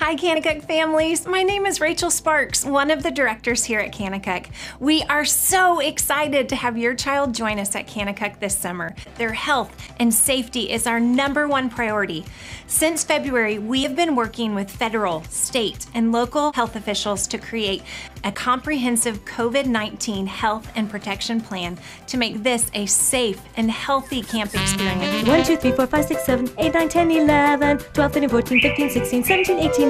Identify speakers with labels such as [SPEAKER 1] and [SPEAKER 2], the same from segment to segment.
[SPEAKER 1] Hi, Kanakuk families. My name is Rachel Sparks, one of the directors here at Kanakuk. We are so excited to have your child join us at Kanakuk this summer. Their health and safety is our number one priority. Since February, we have been working with federal, state, and local health officials to create a comprehensive COVID 19 health and protection plan to make this a safe and healthy camp experience. 1, 2,
[SPEAKER 2] 3, 4, 5, 6, 7, 8, 9, 10, 11, 12, 13, 14, 15, 16, 17, 18,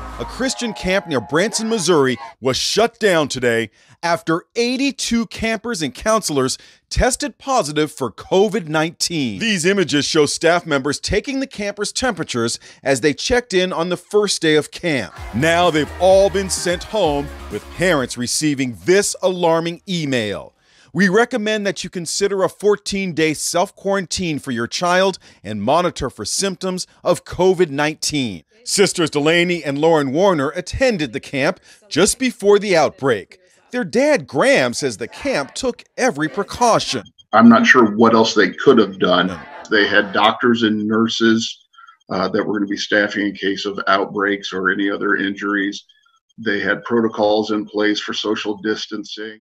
[SPEAKER 3] a Christian camp near Branson, Missouri, was shut down today after 82 campers and counselors tested positive for COVID 19. These images show staff members taking the campers' temperatures as they checked in on the first day of camp. Now they've all been sent home, with parents receiving this alarming email. We recommend that you consider a 14 day self quarantine for your child and monitor for symptoms of COVID 19. Sisters Delaney and Lauren Warner attended the camp just before the outbreak.
[SPEAKER 4] Their dad, Graham, says the camp took every precaution. I'm not sure what else they could have done. They had doctors and nurses uh, that were going to be staffing in case of outbreaks or any other injuries. They had protocols in place for social distancing.